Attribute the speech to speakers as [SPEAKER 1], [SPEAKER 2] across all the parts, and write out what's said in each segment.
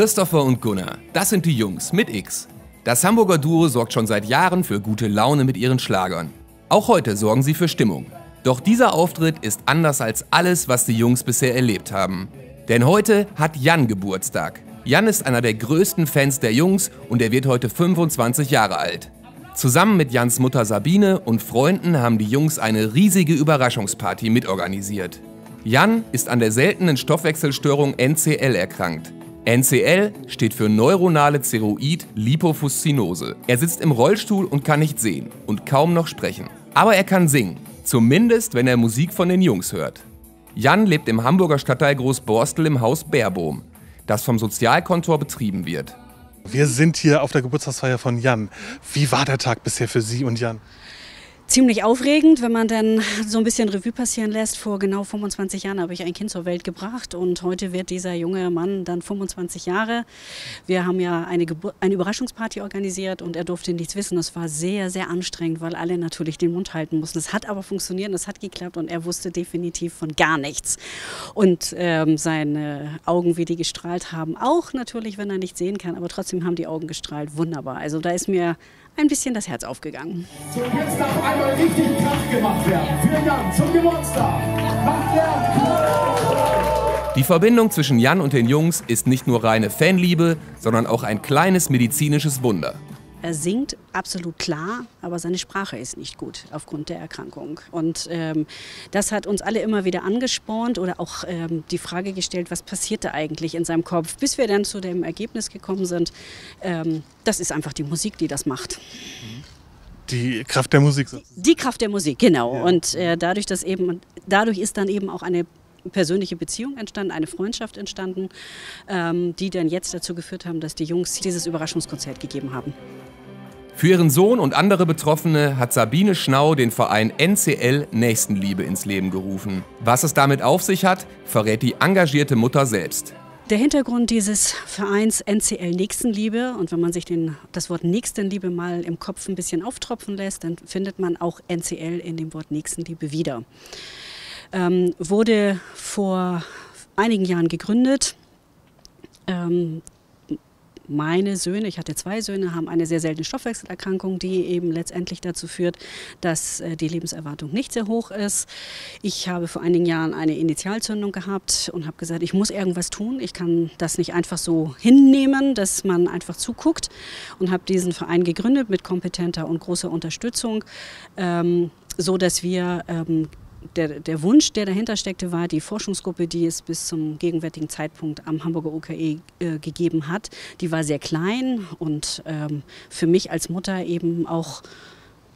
[SPEAKER 1] Christopher und Gunnar, das sind die Jungs mit X. Das Hamburger Duo sorgt schon seit Jahren für gute Laune mit ihren Schlagern. Auch heute sorgen sie für Stimmung. Doch dieser Auftritt ist anders als alles, was die Jungs bisher erlebt haben. Denn heute hat Jan Geburtstag. Jan ist einer der größten Fans der Jungs und er wird heute 25 Jahre alt. Zusammen mit Jans Mutter Sabine und Freunden haben die Jungs eine riesige Überraschungsparty mitorganisiert. Jan ist an der seltenen Stoffwechselstörung NCL erkrankt. NCL steht für neuronale Ceroid-Lipofuscinose. Er sitzt im Rollstuhl und kann nicht sehen und kaum noch sprechen. Aber er kann singen, zumindest wenn er Musik von den Jungs hört. Jan lebt im Hamburger Stadtteil Großborstel im Haus Baerbohm, das vom Sozialkontor betrieben wird.
[SPEAKER 2] Wir sind hier auf der Geburtstagsfeier von Jan. Wie war der Tag bisher für Sie und Jan?
[SPEAKER 3] Ziemlich aufregend, wenn man dann so ein bisschen Revue passieren lässt. Vor genau 25 Jahren habe ich ein Kind zur Welt gebracht und heute wird dieser junge Mann dann 25 Jahre. Wir haben ja eine, Gebur eine Überraschungsparty organisiert und er durfte nichts wissen. Das war sehr, sehr anstrengend, weil alle natürlich den Mund halten mussten. Es hat aber funktioniert, es hat geklappt und er wusste definitiv von gar nichts. Und ähm, seine Augen, wie die gestrahlt haben, auch natürlich, wenn er nicht sehen kann, aber trotzdem haben die Augen gestrahlt. Wunderbar. Also da ist mir ein bisschen das Herz aufgegangen.
[SPEAKER 4] So, jetzt darf einmal richtig Krach gemacht werden. Vielen Dank zum Geburtstag. Macht Lärm.
[SPEAKER 1] Die Verbindung zwischen Jan und den Jungs ist nicht nur reine Fanliebe, sondern auch ein kleines medizinisches Wunder.
[SPEAKER 3] Er singt absolut klar, aber seine Sprache ist nicht gut aufgrund der Erkrankung. Und ähm, das hat uns alle immer wieder angespornt oder auch ähm, die Frage gestellt, was passiert da eigentlich in seinem Kopf, bis wir dann zu dem Ergebnis gekommen sind, ähm, das ist einfach die Musik, die das macht.
[SPEAKER 2] Die Kraft der Musik.
[SPEAKER 3] Die Kraft der Musik, genau. Ja. Und äh, dadurch, dass eben, dadurch ist dann eben auch eine persönliche Beziehung entstanden, eine Freundschaft entstanden, ähm, die dann jetzt dazu geführt haben, dass die Jungs dieses Überraschungskonzert gegeben haben.
[SPEAKER 1] Für ihren Sohn und andere Betroffene hat Sabine Schnau den Verein NCL Nächstenliebe ins Leben gerufen. Was es damit auf sich hat, verrät die engagierte Mutter selbst.
[SPEAKER 3] Der Hintergrund dieses Vereins NCL Nächstenliebe, und wenn man sich den, das Wort Nächstenliebe mal im Kopf ein bisschen auftropfen lässt, dann findet man auch NCL in dem Wort Nächstenliebe wieder. Ähm, wurde vor einigen Jahren gegründet. Ähm, meine Söhne, ich hatte zwei Söhne, haben eine sehr seltene Stoffwechselerkrankung, die eben letztendlich dazu führt, dass äh, die Lebenserwartung nicht sehr hoch ist. Ich habe vor einigen Jahren eine Initialzündung gehabt und habe gesagt, ich muss irgendwas tun. Ich kann das nicht einfach so hinnehmen, dass man einfach zuguckt und habe diesen Verein gegründet mit kompetenter und großer Unterstützung. Ähm, so dass wir ähm, der, der Wunsch, der dahinter steckte, war die Forschungsgruppe, die es bis zum gegenwärtigen Zeitpunkt am Hamburger UKE äh, gegeben hat. Die war sehr klein und ähm, für mich als Mutter eben auch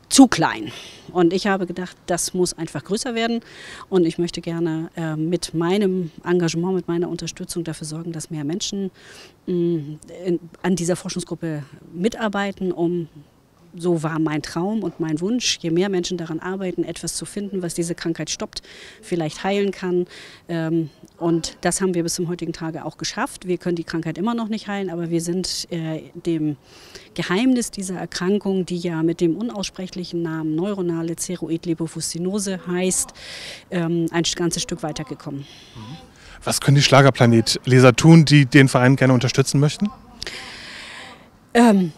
[SPEAKER 3] zu klein. Und ich habe gedacht, das muss einfach größer werden. Und ich möchte gerne äh, mit meinem Engagement, mit meiner Unterstützung dafür sorgen, dass mehr Menschen mh, mm, in, an dieser Forschungsgruppe mitarbeiten, um so war mein Traum und mein Wunsch, je mehr Menschen daran arbeiten, etwas zu finden, was diese Krankheit stoppt, vielleicht heilen kann. Ähm, und das haben wir bis zum heutigen Tage auch geschafft. Wir können die Krankheit immer noch nicht heilen, aber wir sind äh, dem Geheimnis dieser Erkrankung, die ja mit dem unaussprechlichen Namen neuronale Ceroid-Lipofuscinose heißt, ähm, ein ganzes Stück weitergekommen.
[SPEAKER 2] Was können die Schlagerplanet-Leser tun, die den Verein gerne unterstützen möchten?
[SPEAKER 3] Ähm,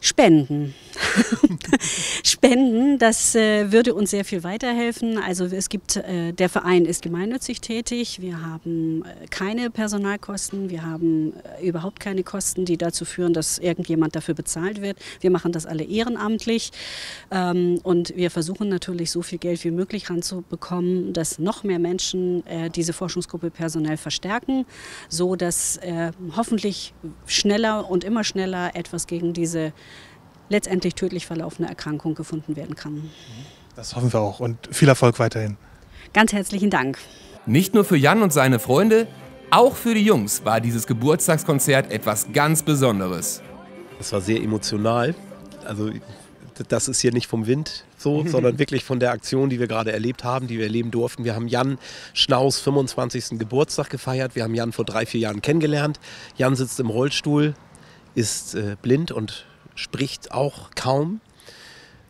[SPEAKER 3] spenden. Spenden, das äh, würde uns sehr viel weiterhelfen. Also es gibt, äh, der Verein ist gemeinnützig tätig. Wir haben äh, keine Personalkosten, wir haben äh, überhaupt keine Kosten, die dazu führen, dass irgendjemand dafür bezahlt wird. Wir machen das alle ehrenamtlich ähm, und wir versuchen natürlich so viel Geld wie möglich ranzubekommen, dass noch mehr Menschen äh, diese Forschungsgruppe personell verstärken, so dass äh, hoffentlich schneller und immer schneller etwas gegen diese letztendlich tödlich verlaufende Erkrankung gefunden werden kann.
[SPEAKER 2] Das hoffen wir auch und viel Erfolg weiterhin.
[SPEAKER 3] Ganz herzlichen Dank.
[SPEAKER 1] Nicht nur für Jan und seine Freunde, auch für die Jungs war dieses Geburtstagskonzert etwas ganz Besonderes.
[SPEAKER 5] Es war sehr emotional. Also das ist hier nicht vom Wind so, sondern wirklich von der Aktion, die wir gerade erlebt haben, die wir erleben durften. Wir haben Jan Schnaus 25. Geburtstag gefeiert. Wir haben Jan vor drei, vier Jahren kennengelernt. Jan sitzt im Rollstuhl, ist äh, blind und spricht auch kaum.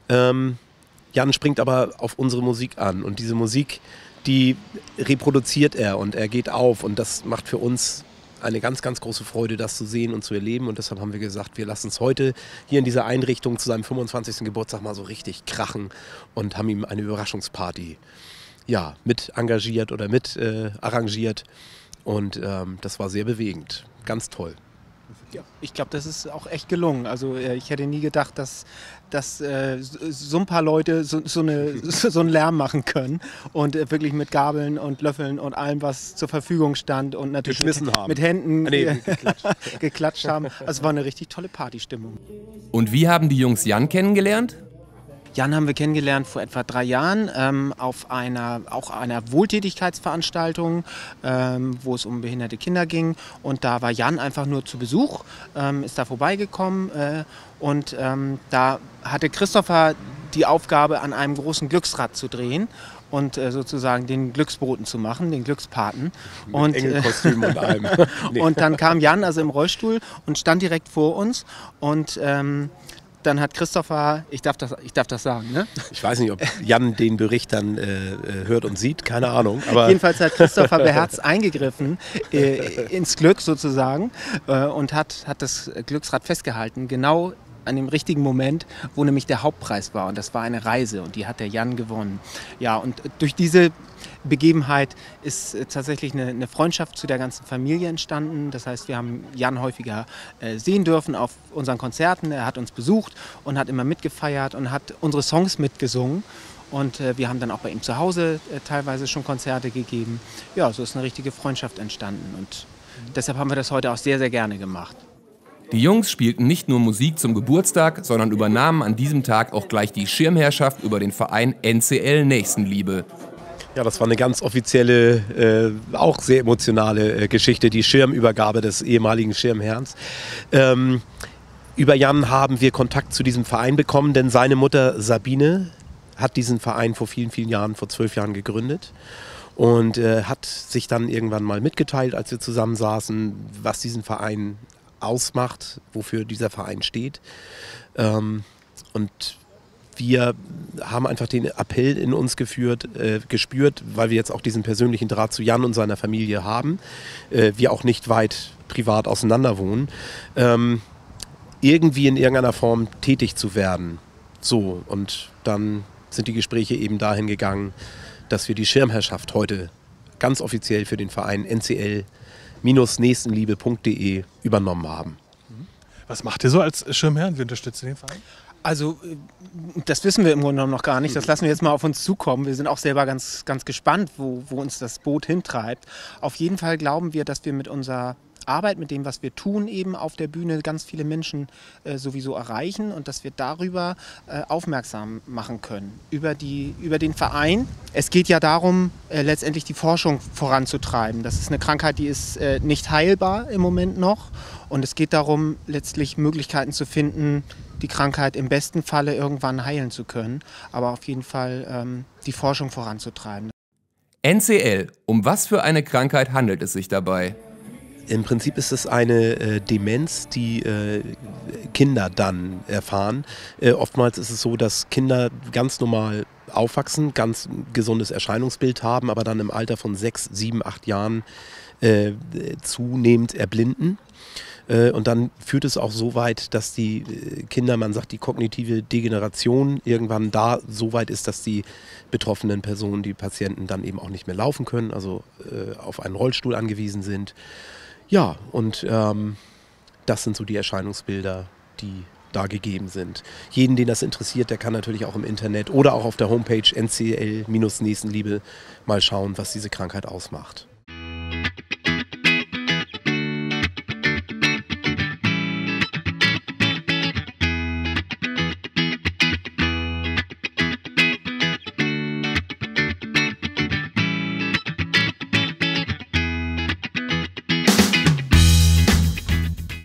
[SPEAKER 5] Ähm, Jan springt aber auf unsere Musik an und diese Musik, die reproduziert er und er geht auf und das macht für uns eine ganz, ganz große Freude, das zu sehen und zu erleben. Und deshalb haben wir gesagt, wir lassen es heute hier in dieser Einrichtung zu seinem 25. Geburtstag mal so richtig krachen und haben ihm eine Überraschungsparty ja, mit engagiert oder mit äh, arrangiert. Und ähm, das war sehr bewegend. Ganz toll.
[SPEAKER 6] Ja, ich glaube, das ist auch echt gelungen. Also äh, ich hätte nie gedacht, dass, dass äh, so ein paar Leute so, so, eine, so, einen Lärm machen können und äh, wirklich mit Gabeln und Löffeln und allem, was zur Verfügung stand und natürlich mit,
[SPEAKER 5] haben.
[SPEAKER 6] mit, Händen ah, nee, geklatscht. geklatscht haben. Also es war eine richtig tolle Partystimmung.
[SPEAKER 1] Und wie haben die Jungs Jan kennengelernt?
[SPEAKER 6] Jan haben wir kennengelernt vor etwa drei Jahren ähm, auf einer, auch einer Wohltätigkeitsveranstaltung, ähm, wo es um behinderte Kinder ging. Und da war Jan einfach nur zu Besuch, ähm, ist da vorbeigekommen äh, und ähm, da hatte Christopher die Aufgabe, an einem großen Glücksrad zu drehen und äh, sozusagen den Glücksboten zu machen, den Glückspaten.
[SPEAKER 5] Mit und, äh, und allem.
[SPEAKER 6] nee. Und dann kam Jan also im Rollstuhl und stand direkt vor uns und ähm, dann hat Christopher, ich darf das, ich darf das sagen, ne?
[SPEAKER 5] Ich weiß nicht, ob Jan den Bericht dann äh, äh hört und sieht, keine Ahnung. Aber
[SPEAKER 6] Jedenfalls hat Christopher beherzt eingegriffen äh, ins Glück sozusagen äh, und hat, hat das Glücksrad festgehalten, genau an dem richtigen Moment, wo nämlich der Hauptpreis war. Und das war eine Reise und die hat der Jan gewonnen. Ja, und durch diese Begebenheit ist äh, tatsächlich eine, eine, Freundschaft zu der ganzen Familie entstanden. Das heißt, wir haben Jan häufiger äh, sehen dürfen auf unseren Konzerten. Er hat uns besucht und hat immer mitgefeiert und hat unsere Songs mitgesungen. Und äh, wir haben dann auch bei ihm zu Hause äh, teilweise schon Konzerte gegeben. Ja, so ist eine richtige Freundschaft entstanden. Und deshalb haben wir das heute auch sehr, sehr gerne gemacht.
[SPEAKER 1] Die Jungs spielten nicht nur Musik zum Geburtstag, sondern übernahmen an diesem Tag auch gleich die Schirmherrschaft über den Verein NCL Nächstenliebe.
[SPEAKER 5] Ja, das war eine ganz offizielle, äh, auch sehr emotionale äh, Geschichte, die Schirmübergabe des ehemaligen Schirmherrns. Ähm, über Jan haben wir Kontakt zu diesem Verein bekommen, denn seine Mutter Sabine hat diesen Verein vor vielen, vielen Jahren, vor zwölf Jahren gegründet und äh, hat sich dann irgendwann mal mitgeteilt, als wir zusammensaßen, was diesen Verein ausmacht, wofür dieser Verein steht. Ähm, und wir haben einfach den Appell in uns geführt, äh, gespürt, weil wir jetzt auch diesen persönlichen Draht zu Jan und seiner Familie haben, äh, wir auch nicht weit privat auseinander wohnen, ähm, irgendwie in irgendeiner Form tätig zu werden. So, und dann sind die Gespräche eben dahin gegangen, dass wir die Schirmherrschaft heute ganz offiziell für den Verein ncl-nächstenliebe.de übernommen haben.
[SPEAKER 2] Was macht ihr so als Schirmherr und wie unterstützt ihr den Verein?
[SPEAKER 6] Also äh, das wissen wir im Grunde genommen noch gar nicht. Das lassen wir jetzt mal auf uns zukommen. Wir sind auch selber ganz, ganz gespannt, wo, wo uns das Boot hintreibt. Auf jeden Fall glauben wir, dass wir mit unserer Arbeit, mit dem, was wir tun, eben auf der Bühne ganz viele Menschen äh, sowieso erreichen und dass wir darüber äh, aufmerksam machen können. Über, die, über den Verein. Es geht ja darum, äh, letztendlich die Forschung voranzutreiben. Das ist eine Krankheit, die ist äh, nicht heilbar im Moment noch. Und es geht darum, letztlich Möglichkeiten zu finden, die Krankheit im besten Falle irgendwann heilen zu können, aber auf jeden Fall ähm, die Forschung voranzutreiben.
[SPEAKER 1] NCL, um was für eine Krankheit handelt es sich dabei?
[SPEAKER 5] Im Prinzip ist es eine äh, Demenz, die äh, Kinder dann erfahren. Äh, oftmals ist es so, dass Kinder ganz normal aufwachsen, ganz gesundes Erscheinungsbild haben, aber dann im Alter von sechs, sieben, acht Jahren äh, zunehmend erblinden. Äh, und dann führt es auch so weit, dass die äh, Kinder, man sagt, die kognitive Degeneration irgendwann da so weit ist, dass die betroffenen Personen, die Patienten dann eben auch nicht mehr laufen können, also auf einen Rollstuhl angewiesen sind. Ja, und ähm, das sind so die Erscheinungsbilder, die da gegeben sind. Jeden, den das interessiert, der kann natürlich auch im Internet oder auch auf der Homepage ncl-nächstenliebe mal schauen, was diese Krankheit ausmacht.